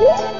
Woo!